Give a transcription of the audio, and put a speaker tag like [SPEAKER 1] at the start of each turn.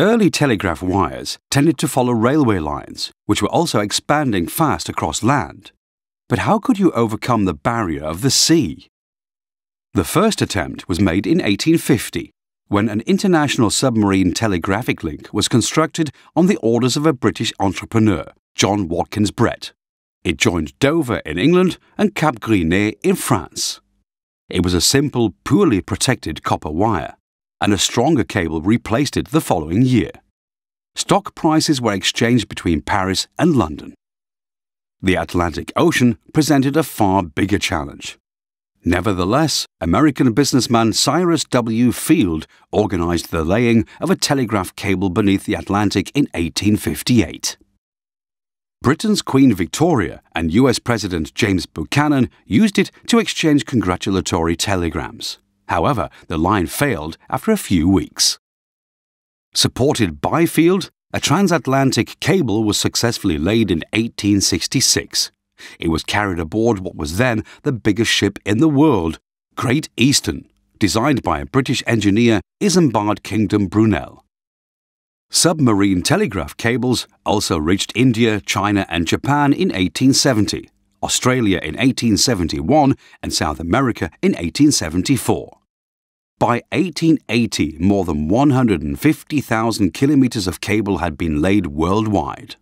[SPEAKER 1] Early telegraph wires tended to follow railway lines, which were also expanding fast across land. But how could you overcome the barrier of the sea? The first attempt was made in 1850 when an international submarine telegraphic link was constructed on the orders of a British entrepreneur, John Watkins Brett. It joined Dover in England and Cap Gris-Nez in France. It was a simple, poorly protected copper wire, and a stronger cable replaced it the following year. Stock prices were exchanged between Paris and London. The Atlantic Ocean presented a far bigger challenge. Nevertheless, American businessman Cyrus W. Field organized the laying of a telegraph cable beneath the Atlantic in 1858. Britain's Queen Victoria and US President James Buchanan used it to exchange congratulatory telegrams. However, the line failed after a few weeks. Supported by Field, a transatlantic cable was successfully laid in 1866. It was carried aboard what was then the biggest ship in the world, Great Eastern, designed by a British engineer Isambard Kingdom Brunel. Submarine telegraph cables also reached India, China, and Japan in 1870, Australia in 1871, and South America in 1874. By 1880, more than 150,000 kilometers of cable had been laid worldwide.